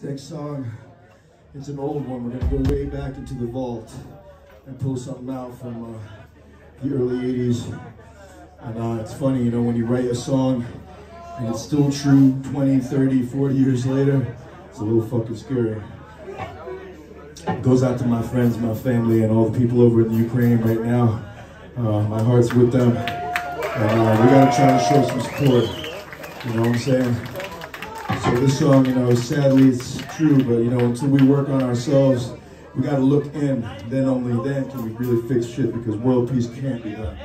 Next song, it's an old one. We're gonna go way back into the vault and pull something out from uh, the early 80s. And uh, it's funny, you know, when you write a song and it's still true 20, 30, 40 years later, it's a little fucking scary. It goes out to my friends, my family, and all the people over in the Ukraine right now. Uh, my heart's with them. Uh, we gotta try to show some support. You know what I'm saying? So this song, you know, sadly it's true, but you know, until we work on ourselves, we gotta look in. Then only then can we really fix shit because world peace can't be done.